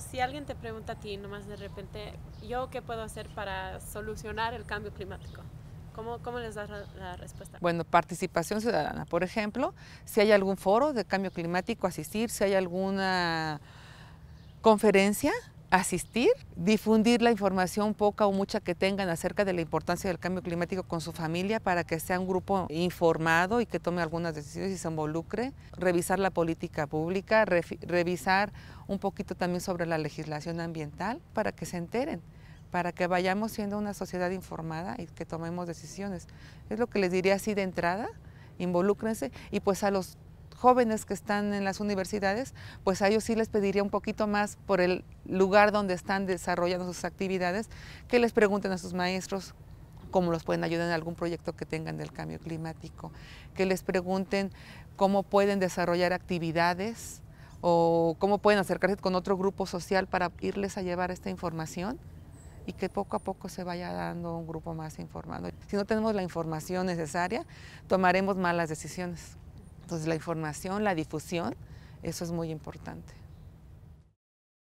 Si alguien te pregunta a ti, nomás de repente, ¿yo qué puedo hacer para solucionar el cambio climático? ¿Cómo, cómo les das la, la, respuesta? Bueno, participación ciudadana. Por ejemplo, si hay algún foro de cambio climático, asistir, si hay alguna conferencia, asistir, difundir la información poca o mucha que tengan acerca de la importancia del cambio climático con su familia para que sea un grupo informado y que tome algunas decisiones y se involucre, revisar la política pública, re revisar un poquito también sobre la legislación ambiental para que se enteren para que vayamos siendo una sociedad informada y que tomemos decisiones. Es lo que les diría así de entrada, involúcrense y pues a los jóvenes que están en las universidades, pues a ellos sí les pediría un poquito más por el lugar donde están desarrollando sus actividades, que les pregunten a sus maestros cómo los pueden ayudar en algún proyecto que tengan del cambio climático, que les pregunten cómo pueden desarrollar actividades o cómo pueden acercarse con otro grupo social para irles a llevar esta información y que poco a poco se vaya dando un grupo más informado. Si no tenemos la información necesaria, tomaremos malas decisiones. Entonces la información, la difusión, eso es muy importante.